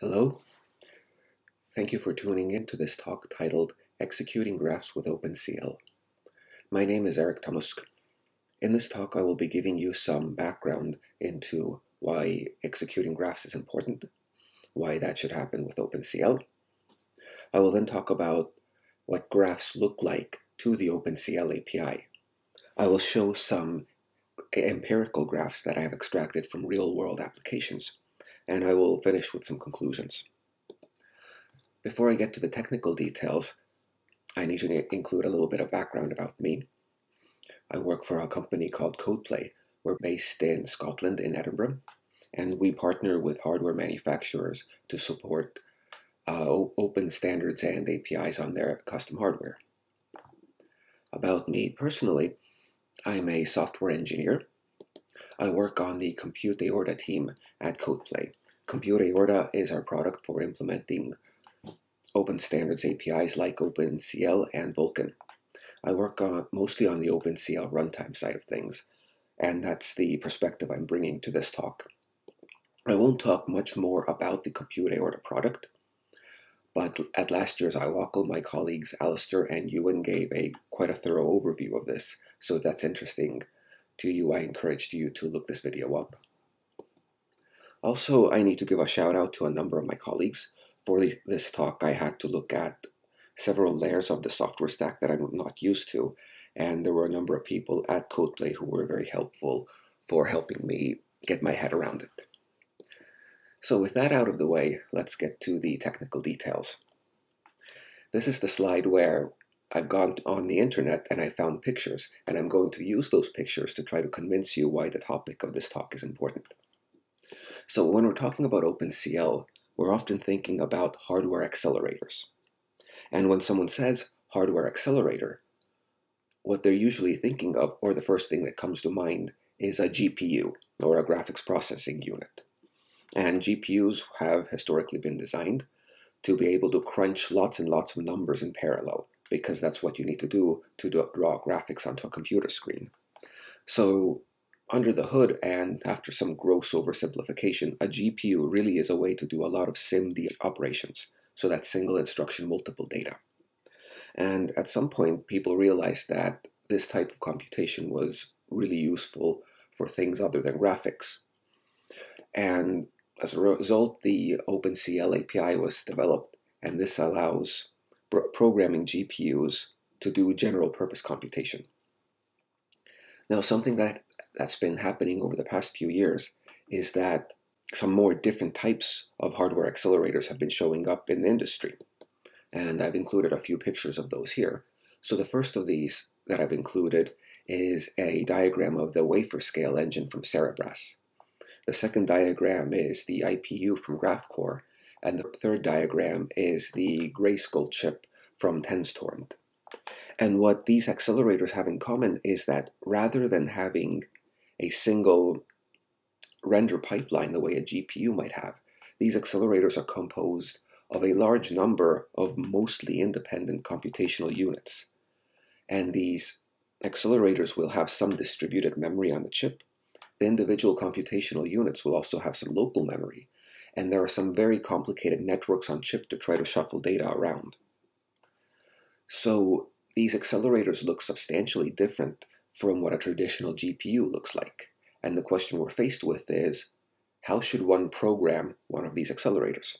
Hello. Thank you for tuning in to this talk titled Executing Graphs with OpenCL. My name is Erik Tomusk. In this talk, I will be giving you some background into why executing graphs is important, why that should happen with OpenCL. I will then talk about what graphs look like to the OpenCL API. I will show some empirical graphs that I have extracted from real-world applications and I will finish with some conclusions. Before I get to the technical details, I need to include a little bit of background about me. I work for a company called CodePlay. We're based in Scotland, in Edinburgh, and we partner with hardware manufacturers to support uh, open standards and APIs on their custom hardware. About me personally, I'm a software engineer. I work on the Compute Aorta team at CodePlay, Compute Aorta is our product for implementing open standards APIs like OpenCL and Vulkan. I work on, mostly on the OpenCL runtime side of things, and that's the perspective I'm bringing to this talk. I won't talk much more about the Compute Aorta product, but at last year's IWOCL, my colleagues Alistair and Ewan gave a quite a thorough overview of this, so if that's interesting to you, I encourage you to look this video up. Also, I need to give a shout out to a number of my colleagues. For this talk, I had to look at several layers of the software stack that I'm not used to, and there were a number of people at CodePlay who were very helpful for helping me get my head around it. So with that out of the way, let's get to the technical details. This is the slide where I've gone on the internet and I found pictures, and I'm going to use those pictures to try to convince you why the topic of this talk is important. So when we're talking about OpenCL, we're often thinking about hardware accelerators. And when someone says hardware accelerator, what they're usually thinking of, or the first thing that comes to mind, is a GPU, or a graphics processing unit. And GPUs have historically been designed to be able to crunch lots and lots of numbers in parallel, because that's what you need to do to draw graphics onto a computer screen. So under the hood, and after some gross oversimplification, a GPU really is a way to do a lot of SIMD operations, so that's single instruction multiple data. And at some point, people realized that this type of computation was really useful for things other than graphics. And as a result, the OpenCL API was developed, and this allows programming GPUs to do general purpose computation. Now, something that that's been happening over the past few years is that some more different types of hardware accelerators have been showing up in the industry. And I've included a few pictures of those here. So the first of these that I've included is a diagram of the wafer scale engine from Cerebras. The second diagram is the IPU from GraphCore, and the third diagram is the Grayskull chip from TensTorrent. And what these accelerators have in common is that rather than having a single render pipeline the way a GPU might have. These accelerators are composed of a large number of mostly independent computational units. And these accelerators will have some distributed memory on the chip. The individual computational units will also have some local memory. And there are some very complicated networks on chip to try to shuffle data around. So these accelerators look substantially different from what a traditional GPU looks like. And the question we're faced with is, how should one program one of these accelerators?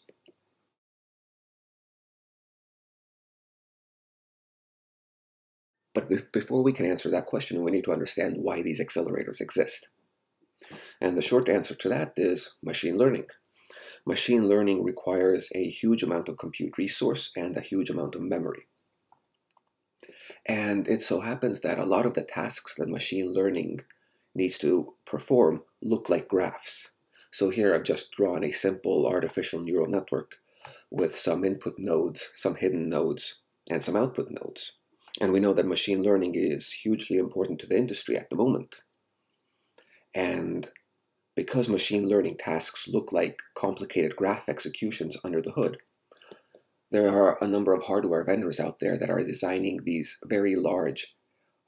But before we can answer that question, we need to understand why these accelerators exist. And the short answer to that is machine learning. Machine learning requires a huge amount of compute resource and a huge amount of memory. And it so happens that a lot of the tasks that machine learning needs to perform look like graphs. So here I've just drawn a simple artificial neural network with some input nodes, some hidden nodes, and some output nodes. And we know that machine learning is hugely important to the industry at the moment. And because machine learning tasks look like complicated graph executions under the hood, there are a number of hardware vendors out there that are designing these very large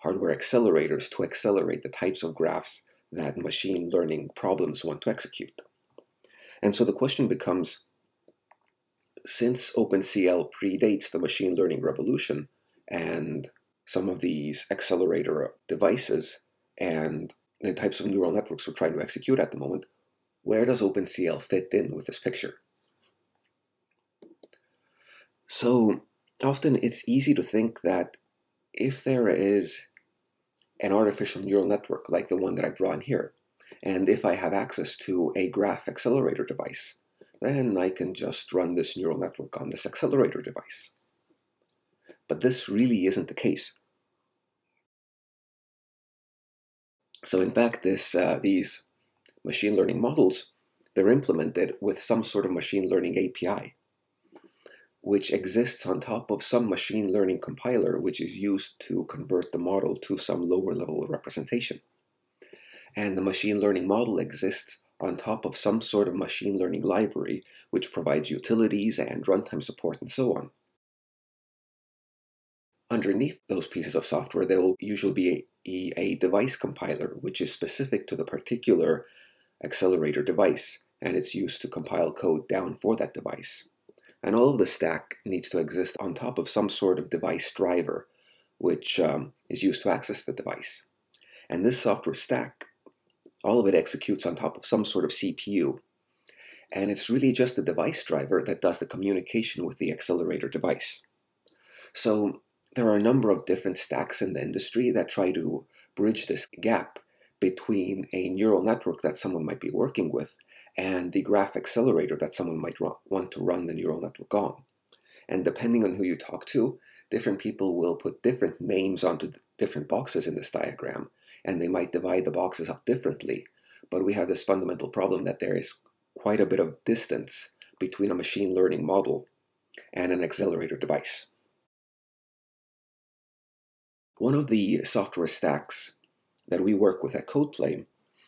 hardware accelerators to accelerate the types of graphs that machine learning problems want to execute. And so the question becomes, since OpenCL predates the machine learning revolution and some of these accelerator devices and the types of neural networks we're trying to execute at the moment, where does OpenCL fit in with this picture? So often it's easy to think that if there is an artificial neural network like the one that I've drawn here, and if I have access to a graph accelerator device, then I can just run this neural network on this accelerator device. But this really isn't the case. So in fact, this, uh, these machine learning models, they're implemented with some sort of machine learning API, which exists on top of some machine learning compiler, which is used to convert the model to some lower level representation. And the machine learning model exists on top of some sort of machine learning library which provides utilities and runtime support and so on. Underneath those pieces of software, there will usually be a, a device compiler which is specific to the particular accelerator device and it's used to compile code down for that device. And all of the stack needs to exist on top of some sort of device driver which um, is used to access the device. And this software stack all of it executes on top of some sort of CPU. And it's really just the device driver that does the communication with the accelerator device. So there are a number of different stacks in the industry that try to bridge this gap between a neural network that someone might be working with and the graph accelerator that someone might want to run the neural network on. And depending on who you talk to, different people will put different names onto different boxes in this diagram and they might divide the boxes up differently. But we have this fundamental problem that there is quite a bit of distance between a machine learning model and an accelerator device. One of the software stacks that we work with at CodePlay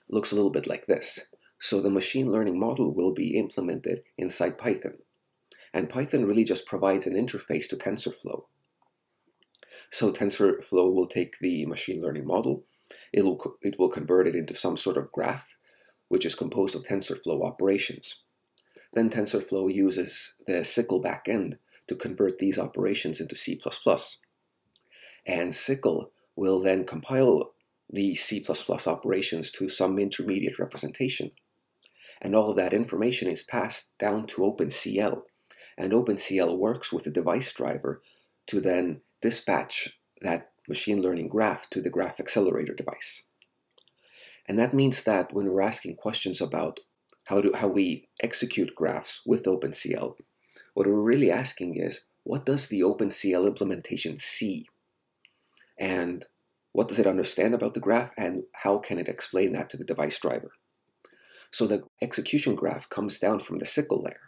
looks a little bit like this. So the machine learning model will be implemented inside Python. And Python really just provides an interface to TensorFlow. So TensorFlow will take the machine learning model It'll, it will convert it into some sort of graph, which is composed of TensorFlow operations. Then TensorFlow uses the SYCL backend to convert these operations into C++. And SYCL will then compile the C++ operations to some intermediate representation. And all of that information is passed down to OpenCL. And OpenCL works with the device driver to then dispatch that machine learning graph to the graph accelerator device. And that means that when we're asking questions about how, do, how we execute graphs with OpenCL, what we're really asking is, what does the OpenCL implementation see? And what does it understand about the graph and how can it explain that to the device driver? So the execution graph comes down from the SYCL layer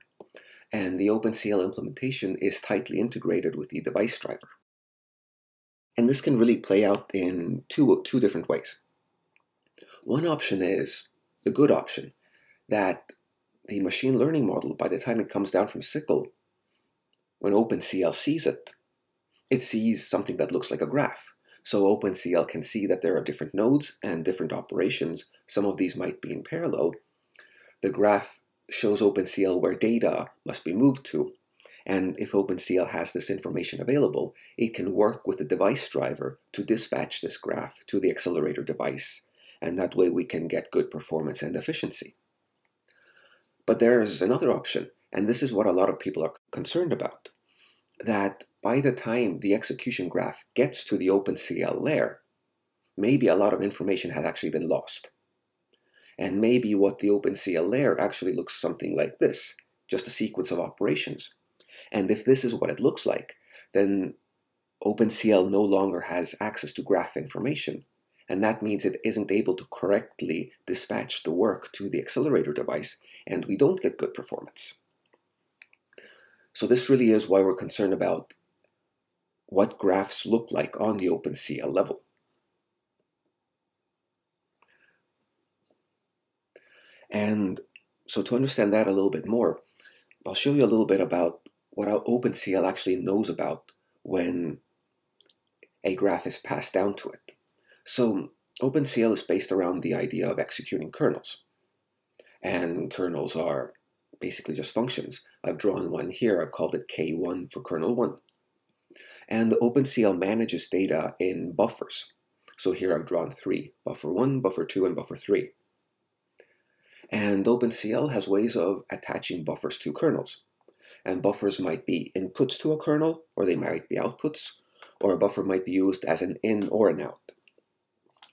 and the OpenCL implementation is tightly integrated with the device driver. And this can really play out in two, two different ways. One option is the good option that the machine learning model, by the time it comes down from SYCL, when OpenCL sees it, it sees something that looks like a graph. So OpenCL can see that there are different nodes and different operations. Some of these might be in parallel. The graph shows OpenCL where data must be moved to, and if OpenCL has this information available, it can work with the device driver to dispatch this graph to the accelerator device. And that way we can get good performance and efficiency. But there's another option, and this is what a lot of people are concerned about, that by the time the execution graph gets to the OpenCL layer, maybe a lot of information has actually been lost. And maybe what the OpenCL layer actually looks something like this, just a sequence of operations. And if this is what it looks like, then OpenCL no longer has access to graph information. And that means it isn't able to correctly dispatch the work to the accelerator device, and we don't get good performance. So this really is why we're concerned about what graphs look like on the OpenCL level. And so to understand that a little bit more, I'll show you a little bit about what our OpenCL actually knows about when a graph is passed down to it. So OpenCL is based around the idea of executing kernels. And kernels are basically just functions. I've drawn one here, I've called it K1 for kernel 1. And the OpenCL manages data in buffers. So here I've drawn three, buffer 1, buffer 2, and buffer 3. And OpenCL has ways of attaching buffers to kernels. And buffers might be inputs to a kernel, or they might be outputs, or a buffer might be used as an in or an out.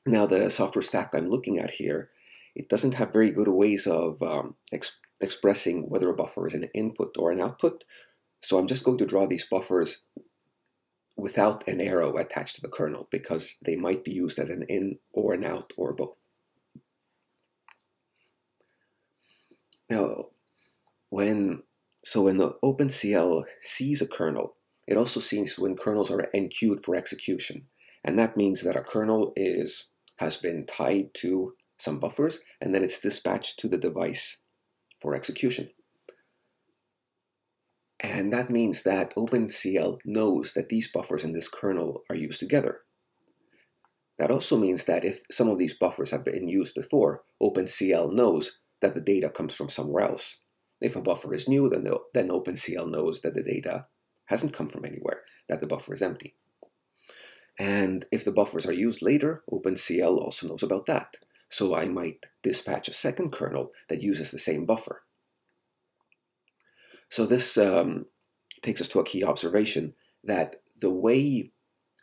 Now the software stack I'm looking at here, it doesn't have very good ways of um, ex expressing whether a buffer is an input or an output. So I'm just going to draw these buffers without an arrow attached to the kernel because they might be used as an in or an out or both. Now, when so when the OpenCL sees a kernel, it also sees when kernels are enqueued for execution. And that means that a kernel is has been tied to some buffers and then it's dispatched to the device for execution. And that means that OpenCL knows that these buffers in this kernel are used together. That also means that if some of these buffers have been used before, OpenCL knows that the data comes from somewhere else. If a buffer is new, then, the, then OpenCL knows that the data hasn't come from anywhere, that the buffer is empty. And if the buffers are used later, OpenCL also knows about that. So I might dispatch a second kernel that uses the same buffer. So this um, takes us to a key observation that the way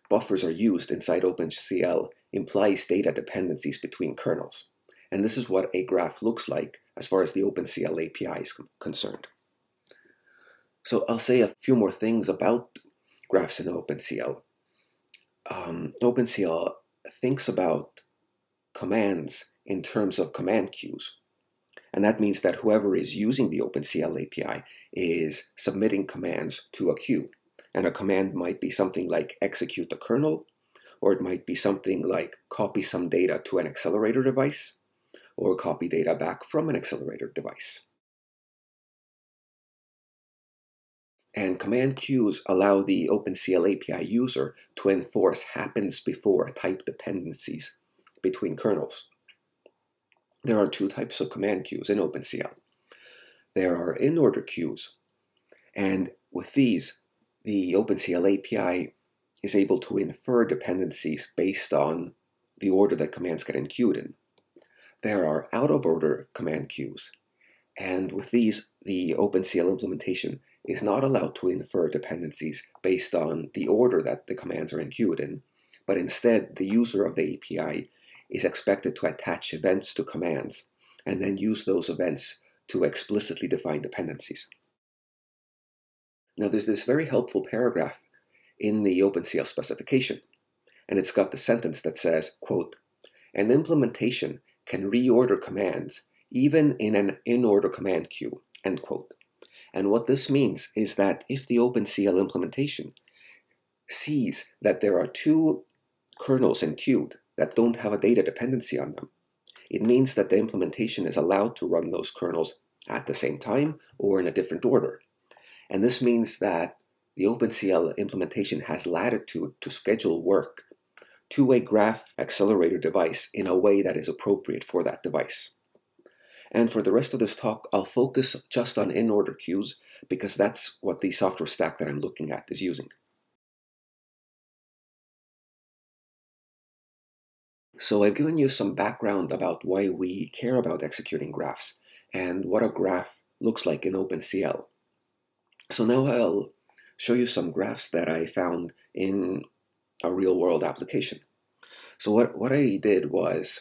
buffers are used inside OpenCL implies data dependencies between kernels. And this is what a graph looks like as far as the OpenCL API is concerned. So I'll say a few more things about graphs in OpenCL. Um, OpenCL thinks about commands in terms of command queues. And that means that whoever is using the OpenCL API is submitting commands to a queue. And a command might be something like execute the kernel, or it might be something like copy some data to an accelerator device, or copy data back from an accelerator device. And command queues allow the OpenCL API user to enforce happens before type dependencies between kernels. There are two types of command queues in OpenCL. There are in-order queues, and with these, the OpenCL API is able to infer dependencies based on the order that commands get enqueued in. There are out-of-order command queues, and with these, the OpenCL implementation is not allowed to infer dependencies based on the order that the commands are enqueued in, but instead the user of the API is expected to attach events to commands and then use those events to explicitly define dependencies. Now there's this very helpful paragraph in the OpenCL specification, and it's got the sentence that says, quote, an implementation can reorder commands even in an in-order command queue, end quote. And what this means is that if the OpenCL implementation sees that there are two kernels enqueued that don't have a data dependency on them. It means that the implementation is allowed to run those kernels at the same time or in a different order. And this means that the OpenCL implementation has latitude to schedule work to a graph accelerator device in a way that is appropriate for that device. And for the rest of this talk, I'll focus just on in-order queues because that's what the software stack that I'm looking at is using. So I've given you some background about why we care about executing graphs and what a graph looks like in OpenCL. So now I'll show you some graphs that I found in a real-world application. So what, what I did was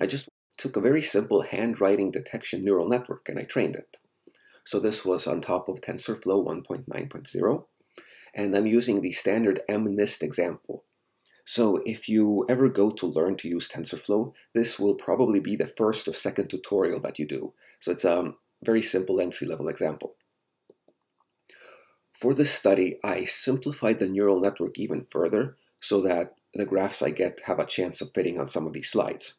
I just took a very simple handwriting detection neural network and I trained it. So this was on top of TensorFlow 1.9.0 and I'm using the standard MNIST example so if you ever go to learn to use TensorFlow, this will probably be the first or second tutorial that you do. So it's a very simple entry-level example. For this study, I simplified the neural network even further so that the graphs I get have a chance of fitting on some of these slides.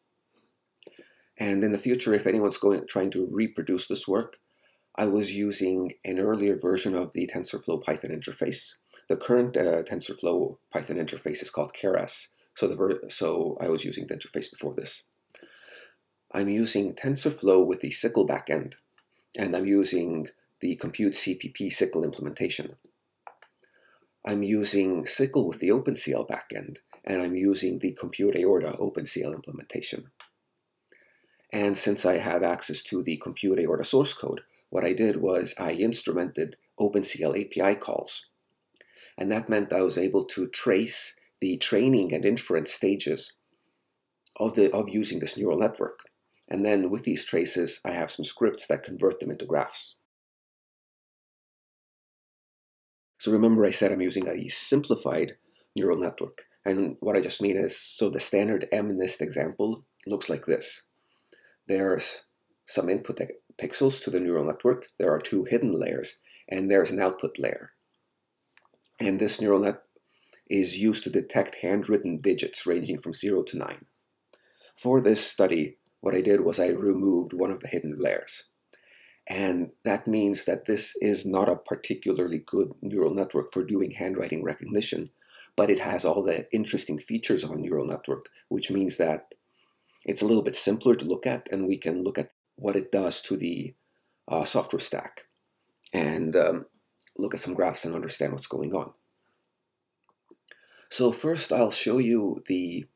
And in the future, if anyone's going trying to reproduce this work, I was using an earlier version of the TensorFlow Python interface. The current uh, TensorFlow Python interface is called Keras, so, the so I was using the interface before this. I'm using TensorFlow with the SYCL backend, and I'm using the Compute CPP SYCL implementation. I'm using SYCL with the OpenCL backend, and I'm using the Compute Aorta OpenCL implementation. And since I have access to the Compute Aorta source code, what I did was I instrumented OpenCL API calls. And that meant I was able to trace the training and inference stages of, the, of using this neural network. And then with these traces, I have some scripts that convert them into graphs. So remember I said I'm using a simplified neural network. And what I just mean is, so the standard MNIST example looks like this. There's some input pixels to the neural network, there are two hidden layers, and there's an output layer. And this neural net is used to detect handwritten digits ranging from 0 to 9. For this study, what I did was I removed one of the hidden layers. And that means that this is not a particularly good neural network for doing handwriting recognition, but it has all the interesting features of a neural network, which means that it's a little bit simpler to look at, and we can look at what it does to the uh, software stack and um, look at some graphs and understand what's going on. So first I'll show you the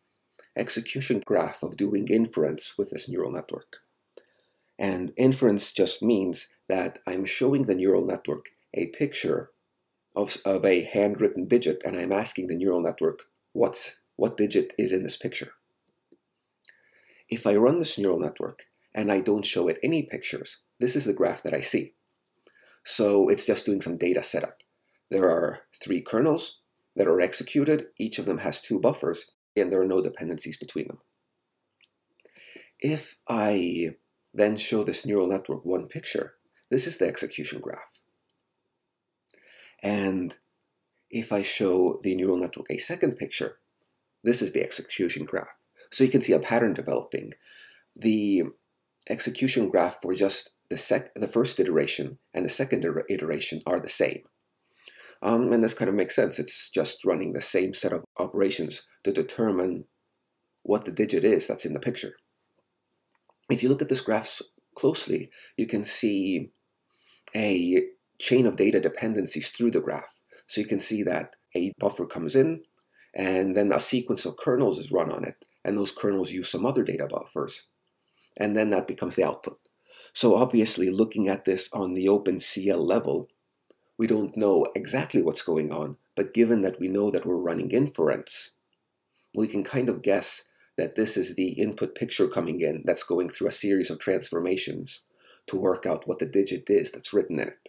execution graph of doing inference with this neural network. And inference just means that I'm showing the neural network a picture of, of a handwritten digit and I'm asking the neural network what's, what digit is in this picture. If I run this neural network and I don't show it any pictures, this is the graph that I see. So it's just doing some data setup. There are three kernels that are executed. Each of them has two buffers, and there are no dependencies between them. If I then show this neural network one picture, this is the execution graph. And if I show the neural network a second picture, this is the execution graph. So you can see a pattern developing. The execution graph for just the, the first iteration and the second iteration are the same. Um, and this kind of makes sense. It's just running the same set of operations to determine what the digit is that's in the picture. If you look at this graph closely, you can see a chain of data dependencies through the graph. So you can see that a buffer comes in, and then a sequence of kernels is run on it, and those kernels use some other data buffers. And then that becomes the output. So obviously, looking at this on the OpenCL level, we don't know exactly what's going on, but given that we know that we're running inference, we can kind of guess that this is the input picture coming in that's going through a series of transformations to work out what the digit is that's written in it.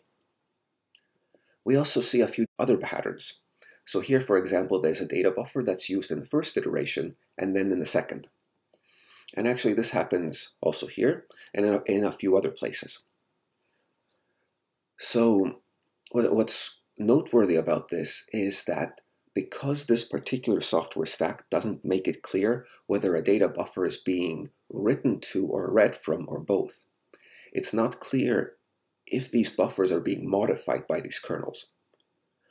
We also see a few other patterns. So here, for example, there's a data buffer that's used in the first iteration and then in the second. And actually this happens also here and in a, in a few other places. So what's noteworthy about this is that because this particular software stack doesn't make it clear whether a data buffer is being written to or read from or both, it's not clear if these buffers are being modified by these kernels.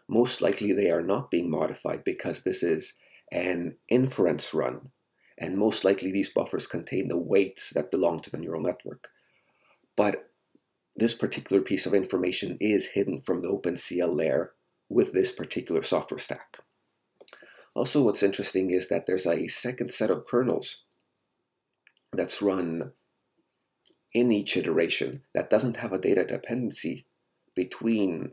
Most likely they are not being modified because this is an inference run, and most likely these buffers contain the weights that belong to the neural network. But this particular piece of information is hidden from the OpenCL layer with this particular software stack. Also, what's interesting is that there's a second set of kernels that's run in each iteration that doesn't have a data dependency between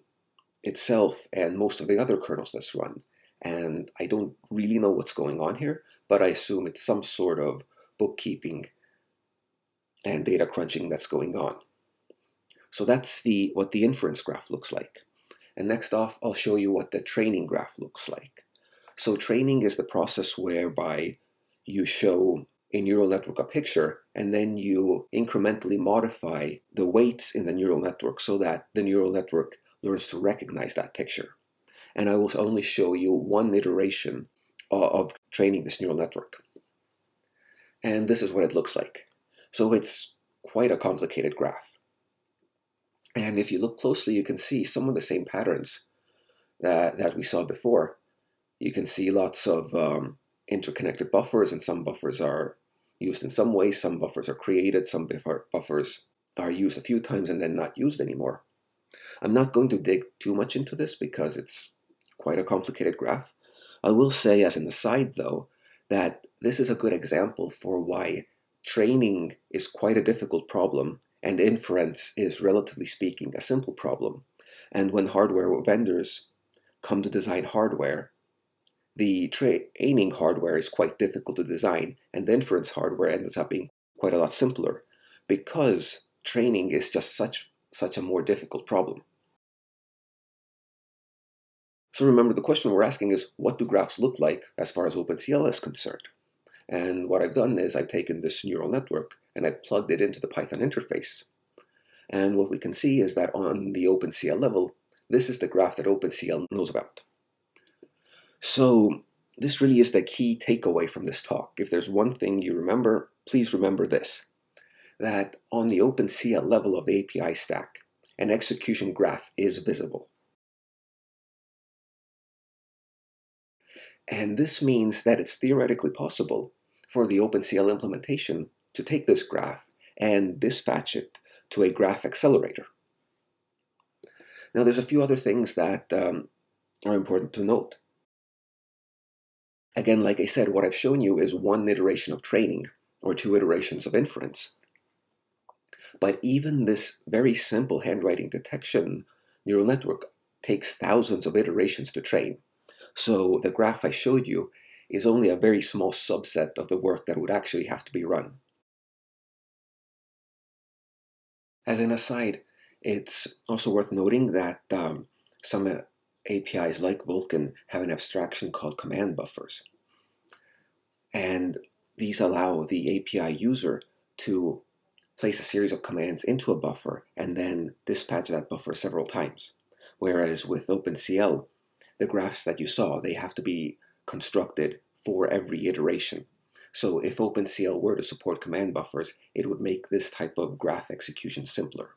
itself and most of the other kernels that's run. And I don't really know what's going on here, but I assume it's some sort of bookkeeping and data crunching that's going on. So that's the what the inference graph looks like. And next off, I'll show you what the training graph looks like. So training is the process whereby you show a neural network a picture and then you incrementally modify the weights in the neural network so that the neural network learns to recognize that picture. And I will only show you one iteration of training this neural network. And this is what it looks like. So it's quite a complicated graph. And if you look closely, you can see some of the same patterns that, that we saw before. You can see lots of um, interconnected buffers, and some buffers are used in some way, some buffers are created, some buffers are used a few times and then not used anymore. I'm not going to dig too much into this because it's quite a complicated graph. I will say as an aside though, that this is a good example for why training is quite a difficult problem and inference is relatively speaking a simple problem. And when hardware vendors come to design hardware, the training hardware is quite difficult to design and the inference hardware ends up being quite a lot simpler because training is just such such a more difficult problem. So remember, the question we're asking is, what do graphs look like as far as OpenCL is concerned? And what I've done is I've taken this neural network and I've plugged it into the Python interface. And what we can see is that on the OpenCL level, this is the graph that OpenCL knows about. So this really is the key takeaway from this talk. If there's one thing you remember, please remember this that on the OpenCL level of the API stack, an execution graph is visible. And this means that it's theoretically possible for the OpenCL implementation to take this graph and dispatch it to a graph accelerator. Now, there's a few other things that um, are important to note. Again, like I said, what I've shown you is one iteration of training or two iterations of inference. But even this very simple handwriting detection neural network takes thousands of iterations to train. So the graph I showed you is only a very small subset of the work that would actually have to be run. As an aside, it's also worth noting that um, some uh, APIs like Vulkan have an abstraction called command buffers. And these allow the API user to place a series of commands into a buffer and then dispatch that buffer several times. Whereas with OpenCL, the graphs that you saw, they have to be constructed for every iteration. So if OpenCL were to support command buffers, it would make this type of graph execution simpler.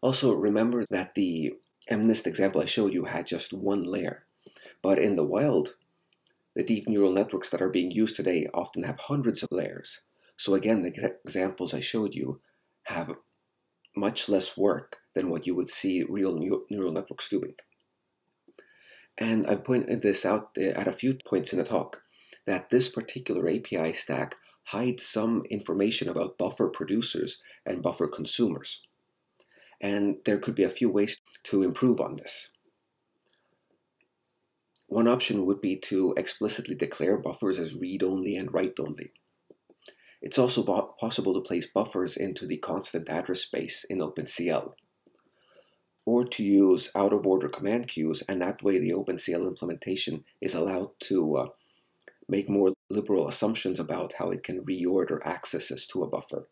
Also, remember that the MNIST example I showed you had just one layer. But in the wild, the deep neural networks that are being used today often have hundreds of layers. So again, the examples I showed you have much less work than what you would see real neural networks doing. And I've pointed this out uh, at a few points in the talk, that this particular API stack hides some information about buffer producers and buffer consumers. And there could be a few ways to improve on this. One option would be to explicitly declare buffers as read-only and write-only. It's also possible to place buffers into the constant address space in OpenCL, or to use out-of-order command queues, and that way the OpenCL implementation is allowed to uh, make more liberal assumptions about how it can reorder accesses to a buffer.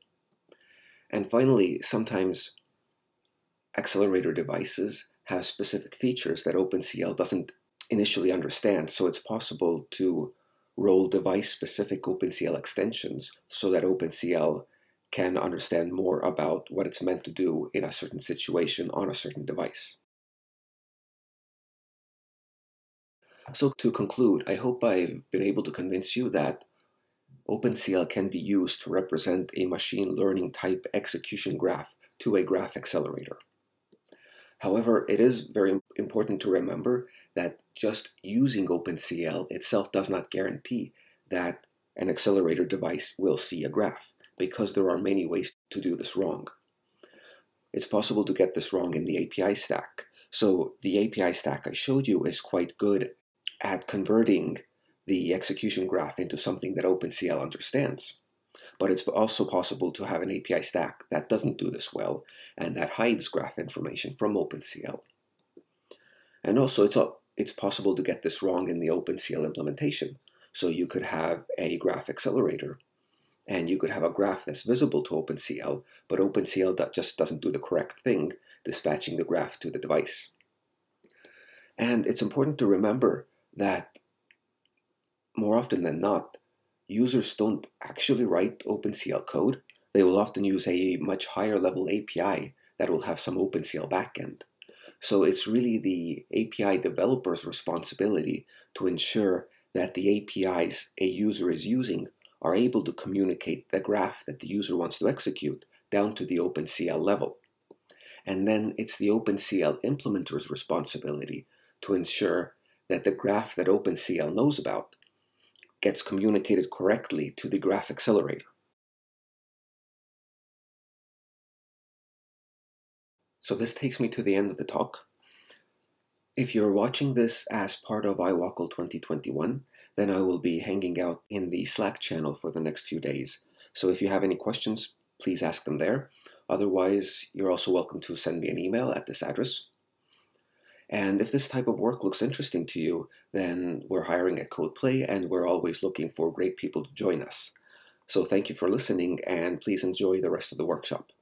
And finally, sometimes accelerator devices have specific features that OpenCL doesn't initially understand, so it's possible to roll device-specific OpenCL extensions so that OpenCL can understand more about what it's meant to do in a certain situation on a certain device. So to conclude, I hope I've been able to convince you that OpenCL can be used to represent a machine learning type execution graph to a graph accelerator. However, it is very important to remember that just using OpenCL itself does not guarantee that an accelerator device will see a graph, because there are many ways to do this wrong. It's possible to get this wrong in the API stack. So the API stack I showed you is quite good at converting the execution graph into something that OpenCL understands. But it's also possible to have an API stack that doesn't do this well and that hides graph information from OpenCL. And also it's, it's possible to get this wrong in the OpenCL implementation. So you could have a graph accelerator and you could have a graph that's visible to OpenCL, but OpenCL just doesn't do the correct thing, dispatching the graph to the device. And it's important to remember that more often than not, users don't actually write OpenCL code. They will often use a much higher level API that will have some OpenCL backend. So it's really the API developer's responsibility to ensure that the APIs a user is using are able to communicate the graph that the user wants to execute down to the OpenCL level. And then it's the OpenCL implementer's responsibility to ensure that the graph that OpenCL knows about gets communicated correctly to the graph accelerator. So this takes me to the end of the talk. If you're watching this as part of IWOCL 2021, then I will be hanging out in the Slack channel for the next few days. So if you have any questions, please ask them there. Otherwise, you're also welcome to send me an email at this address. And if this type of work looks interesting to you, then we're hiring at CodePlay and we're always looking for great people to join us. So thank you for listening and please enjoy the rest of the workshop.